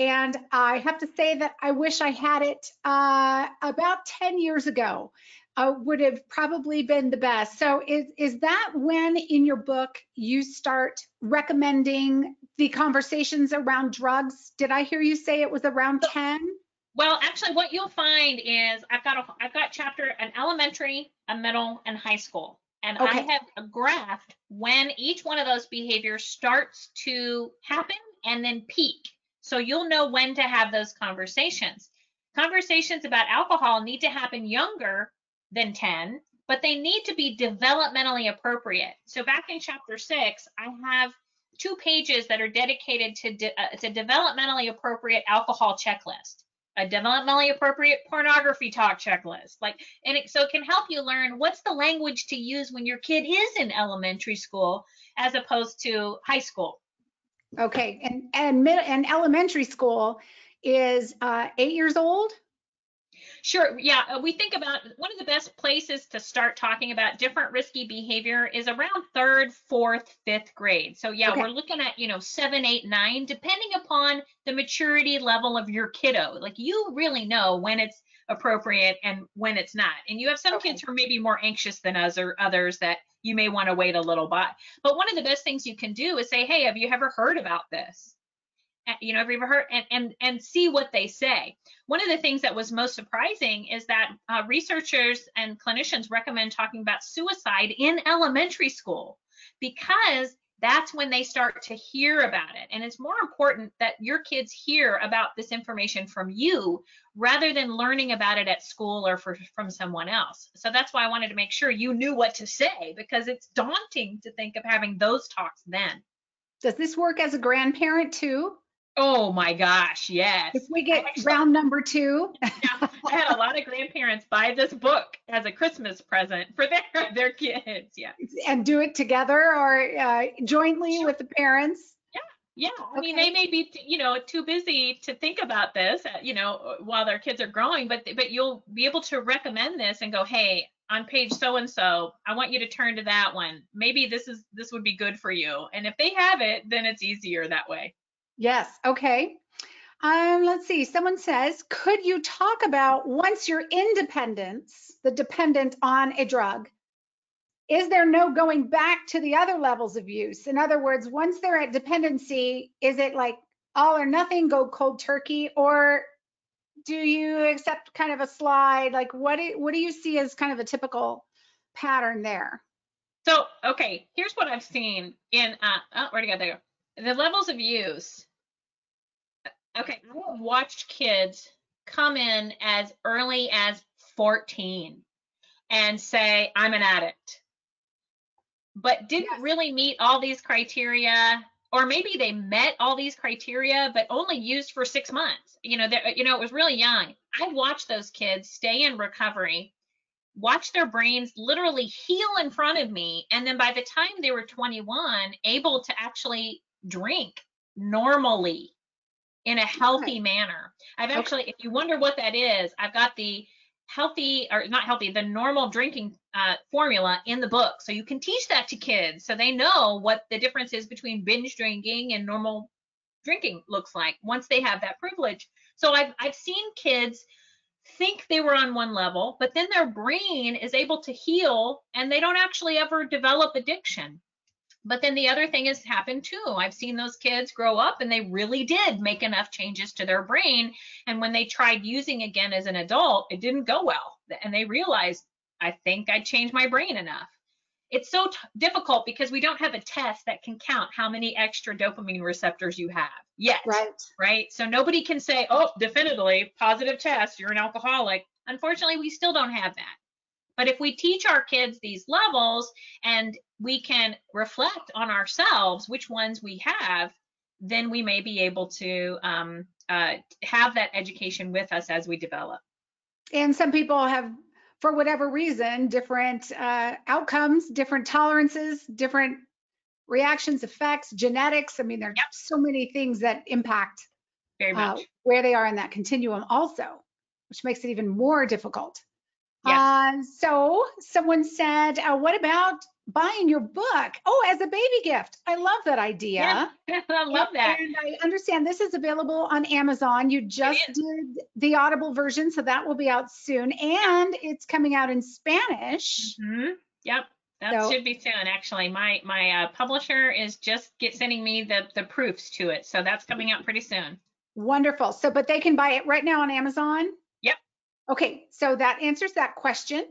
And I have to say that I wish I had it uh, about 10 years ago. Uh, would have probably been the best. So is, is that when in your book you start recommending the conversations around drugs? Did I hear you say it was around 10? Well, actually what you'll find is I've got a, I've got chapter an elementary, a middle, and high school. And okay. I have a graphed when each one of those behaviors starts to happen and then peak. So you'll know when to have those conversations. Conversations about alcohol need to happen younger than 10, but they need to be developmentally appropriate. So back in chapter six, I have two pages that are dedicated to, de- uh, to developmentally appropriate alcohol checklist a developmentally appropriate pornography talk checklist. Like, and it, so it can help you learn what's the language to use when your kid is in elementary school as opposed to high school. Okay, and and mid and elementary school is uh, eight years old. Sure. Yeah. Uh, we think about one of the best places to start talking about different risky behavior is around third, fourth, fifth grade. So, yeah, okay. we're looking at, you know, seven, eight, nine, depending upon the maturity level of your kiddo. Like, you really know when it's appropriate and when it's not. And you have some okay. kids who are maybe more anxious than us or others that you may want to wait a little bit. But one of the best things you can do is say, hey, have you ever heard about this? You know, have you ever heard and and and see what they say. One of the things that was most surprising is that uh, researchers and clinicians recommend talking about suicide in elementary school because that's when they start to hear about it. And it's more important that your kids hear about this information from you rather than learning about it at school or for, from someone else. So that's why I wanted to make sure you knew what to say because it's daunting to think of having those talks then. Does this work as a grandparent too? Oh my gosh, yes. If we get Actually, round number two. yeah, I had a lot of grandparents buy this book as a Christmas present for their their kids. Yeah. And do it together or uh, jointly sure. with the parents. Yeah, yeah. I mean, they may be, you know, too busy to think about this, uh, you know, while their kids are growing, but but you'll be able to recommend this and go, hey, on page so and so. I want you to turn to that one. Maybe this is this would be good for you. And if they have it, then it's easier that way. Yes. Okay. Um, let's see. Someone says, could you talk about once you're in dependence, the dependent on a drug, is there no going back to the other levels of use? In other words, once they're at dependency, is it like all or nothing, go cold turkey, or do you accept kind of a slide? Like what do, what do you see as kind of a typical pattern there? So, okay, here's what I've seen in, uh, oh, where'd it go there? The levels of use. Okay, I've watched kids come in as early as 14 and say, I'm an addict, but didn't yes. really meet all these criteria or maybe they met all these criteria but only used for six months. You know you know it was really young. I watched those kids stay in recovery watch their brains literally heal in front of me and then by the time they were 21 able to actually drink normally in a healthy okay. manner i've actually okay. if you wonder what that is i've got the healthy or not healthy, the normal drinking uh, formula in the book. So you can teach that to kids so they know what the difference is between binge drinking and normal drinking looks like once they have that privilege. So I've, I've seen kids think they were on one level, but then their brain is able to heal and they don't actually ever develop addiction. But then the other thing has happened too. I've seen those kids grow up and they really did make enough changes to their brain. And when they tried using again as an adult, it didn't go well. And they realized, I think I changed my brain enough. It's so difficult because we don't have a test that can count how many extra dopamine receptors you have yet. Right. Right. So nobody can say, oh, definitively, positive test, you're an alcoholic. Unfortunately, we still don't have that. But if we teach our kids these levels and we can reflect on ourselves, which ones we have, then we may be able to um, uh, have that education with us as we develop. And some people have, for whatever reason, different uh, outcomes, different tolerances, different reactions, effects, genetics. I mean, there are yep. so many things that impact uh, where they are in that continuum also, which makes it even more difficult. Yes. Uh, so someone said, uh, what about buying your book? Oh, as a baby gift. I love that idea. I love that. And I understand this is available on Amazon. You just did the Audible version, so that will be out soon. And it's coming out in Spanish. Mm-hmm. Yep. That so, should be soon, actually. My my uh, publisher is just get sending me the the proofs to it, so that's coming out pretty soon. Wonderful. So, but they can buy it right now on Amazon. Okay, so that answers that question.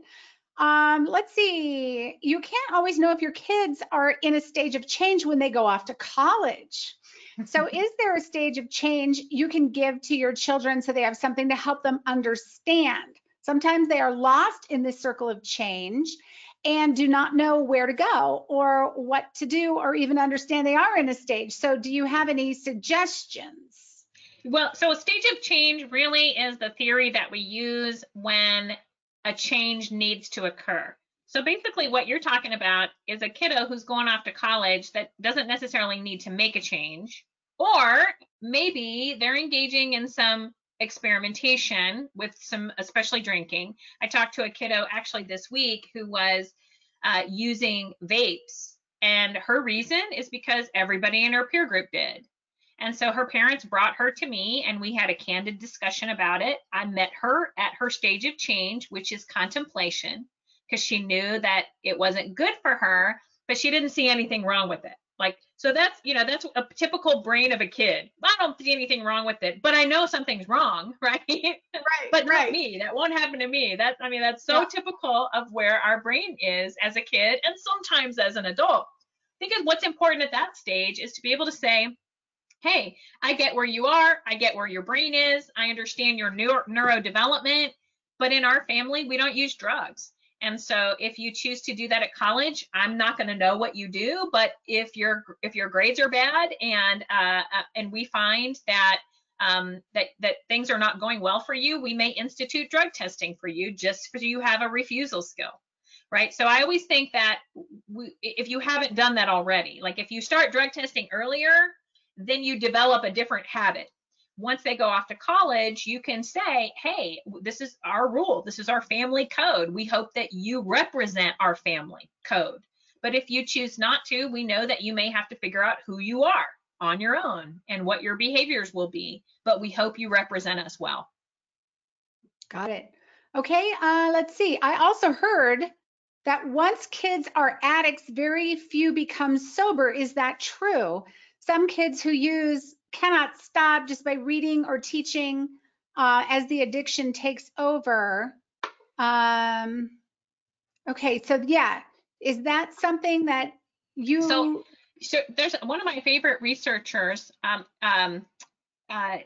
Um, let's see, you can't always know if your kids are in a stage of change when they go off to college. So is there a stage of change you can give to your children so they have something to help them understand? Sometimes they are lost in this circle of change and do not know where to go or what to do or even understand they are in a stage. So do you have any suggestions? Well, so a stage of change really is the theory that we use when a change needs to occur. So basically what you're talking about is a kiddo who's going off to college that doesn't necessarily need to make a change, or maybe they're engaging in some experimentation with some, especially drinking. I talked to a kiddo actually this week who was uh, using vapes, and her reason is because everybody in her peer group did. And so her parents brought her to me and we had a candid discussion about it. I met her at her stage of change, which is contemplation, because she knew that it wasn't good for her, but she didn't see anything wrong with it. Like, so that's, you know, that's a typical brain of a kid. I don't see anything wrong with it, but I know something's wrong, right? Right. but right. not me. That won't happen to me. That's, I mean, that's so yeah. typical of where our brain is as a kid and sometimes as an adult. Because what's important at that stage is to be able to say, hey, I get where you are. I get where your brain is. I understand your neuro neurodevelopment. But in our family, we don't use drugs. And so if you choose to do that at college, I'm not going to know what you do. But if your if your grades are bad and uh, uh, and we find that um, that that things are not going well for you, we may institute drug testing for you just so you have a refusal skill right? So I always think that we, if you haven't done that already, like if you start drug testing earlier, then you develop a different habit. once they go off to college, you can say, hey, this is our rule. This is our family code. We hope that you represent our family code. But if you choose not to, we know that you may have to figure out who you are on your own and what your behaviors will be. But we hope you represent us well. Got it. Okay, uh, let's see. I also heard that once kids are addicts, very few become sober. Is that true? Some kids who use cannot stop just by reading or teaching uh, as the addiction takes over. Um, okay, so yeah, is that something that you? So, so there's one of my favorite researchers. Um, um, uh,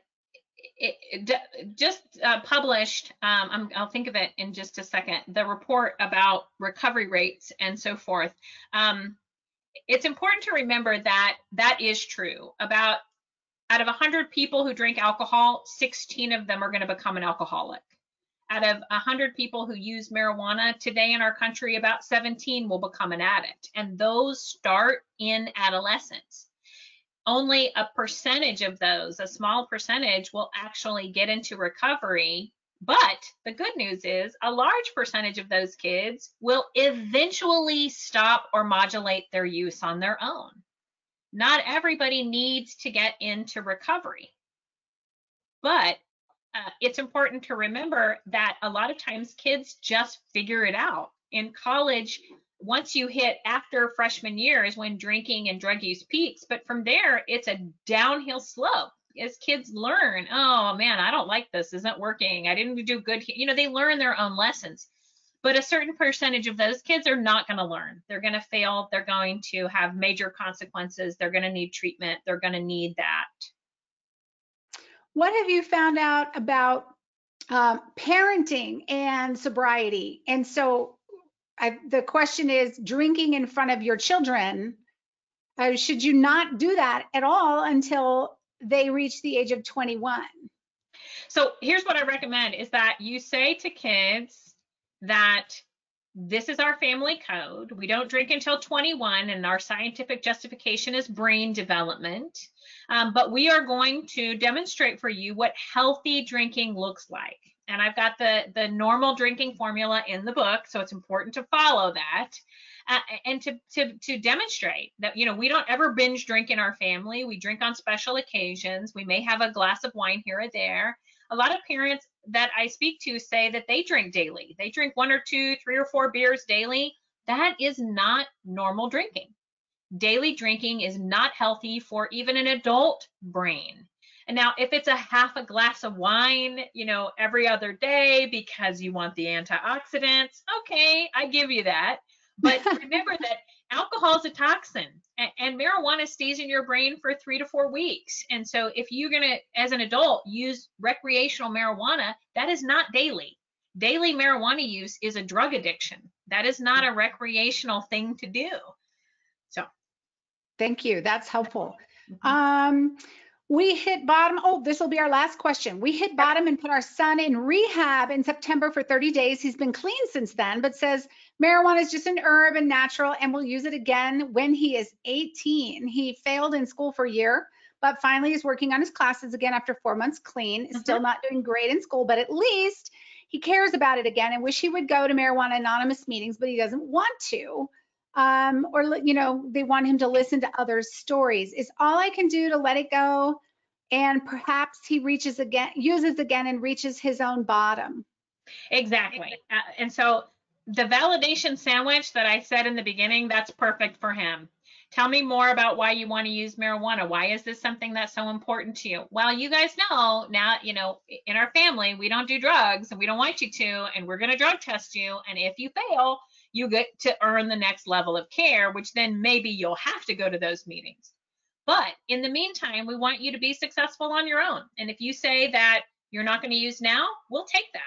it, it just uh, published, um, i will think of it in just a second, the report about recovery rates and so forth. Um, it's important to remember that that is true. About out of 100 people who drink alcohol, 16 of them are going to become an alcoholic. Out of 100 people who use marijuana today in our country, about 17 will become an addict. And those start in adolescence only a percentage of those, a small percentage, will actually get into recovery. But the good news is a large percentage of those kids will eventually stop or modulate their use on their own. Not everybody needs to get into recovery. But uh, it's important to remember that a lot of times kids just figure it out. In college, once you hit after freshman year is when drinking and drug use peaks. But from there, it's a downhill slope as kids learn, oh man, I don't like this, isn't working. I didn't do good. You know, they learn their own lessons. But a certain percentage of those kids are not going to learn. They're going to fail. They're going to have major consequences. They're going to need treatment. They're going to need that. What have you found out about um, parenting and sobriety? And so I, the question is drinking in front of your children. Uh, should you not do that at all until they reach the age of 21? So here's what I recommend is that you say to kids that this is our family code. We don't drink until 21, and our scientific justification is brain development. Um, but we are going to demonstrate for you what healthy drinking looks like and I've got the the normal drinking formula in the book, so it's important to follow that. Uh, and to, to to demonstrate that you know we don't ever binge drink in our family. We drink on special occasions. We may have a glass of wine here or there. A lot of parents that i speak to say that they drink daily. They drink one or two three or four beers daily. That is not normal drinking. Daily drinking is not healthy for even an adult brain and now, if it's a half a glass of wine, you know, every other day because you want the antioxidants, okay, I give you that. But remember that alcohol is a toxin and, and, marijuana stays in your brain for three to four weeks. And so, if you're going to, as an adult, use recreational marijuana, that is not daily. Daily marijuana use is a drug addiction. That is not a recreational thing to do. So, thank you. That's helpful. Mm-hmm. Um, we hit bottom. Oh, this will be our last question. We hit bottom and put our son in rehab in September for 30 days. He's been clean since then, but says marijuana is just an herb and natural and will use it again when he is 18. He failed in school for a year, but finally is working on his classes again after four months clean. Mm-hmm. Still not doing great in school, but at least he cares about it again and wish he would go to marijuana anonymous meetings, but he doesn't want to um, or you know they want him to listen to others' stories. Is all I can do to let it go, and perhaps he reaches again, uses again, and reaches his own bottom. Exactly, uh, and so the validation sandwich that I said in the beginning, that's perfect for him. Tell me more about why you want to use marijuana. Why is this something that's so important to you? Well, you guys know now, you know, in our family, we don't do drugs and we don't want you to, and we're going to drug test you. And if you fail, you get to earn the next level of care, which then maybe you'll have to go to those meetings. But in the meantime, we want you to be successful on your own. And if you say that you're not going to use now, we'll take that.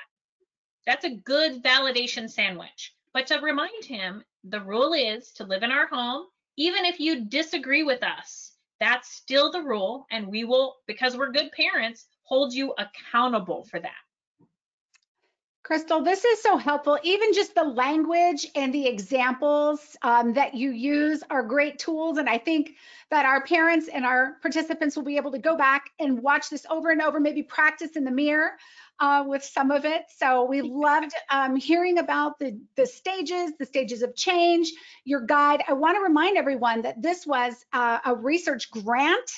That's a good validation sandwich. But to remind him, the rule is to live in our home, even if you disagree with us. That's still the rule. And we will, because we're good parents, hold you accountable for that. Crystal, this is so helpful. Even just the language and the examples um, that you use are great tools. And I think that our parents and our participants will be able to go back and watch this over and over, maybe practice in the mirror uh, with some of it. So we loved um, hearing about the, the stages, the stages of change, your guide. I want to remind everyone that this was uh, a research grant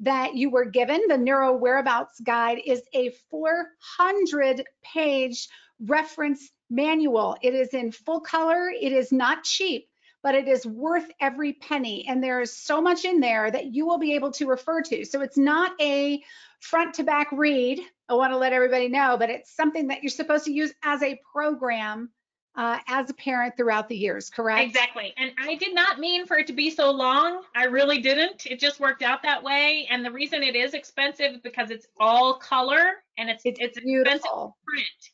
that you were given. The Neuro Whereabouts Guide is a 400 page reference manual. It is in full color. It is not cheap, but it is worth every penny. And there is so much in there that you will be able to refer to. So it's not a front to back read. I want to let everybody know, but it's something that you're supposed to use as a program uh, as a parent throughout the years, correct? Exactly. And I did not mean for it to be so long. I really didn't. It just worked out that way. And the reason it is expensive is because it's all color and it's It's it's, expensive print.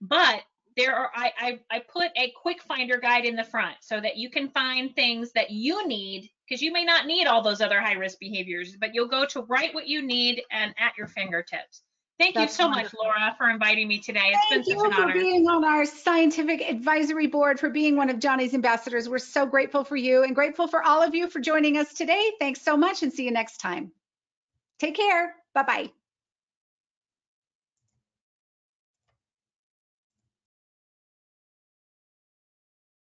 But there are I, I I put a quick finder guide in the front so that you can find things that you need because you may not need all those other high risk behaviors, but you'll go to write what you need and at your fingertips. Thank That's you so wonderful. much, Laura, for inviting me today. It's Thank been you such an honor for being on our scientific advisory board, for being one of Johnny's ambassadors. We're so grateful for you and grateful for all of you for joining us today. Thanks so much and see you next time. Take care. Bye-bye.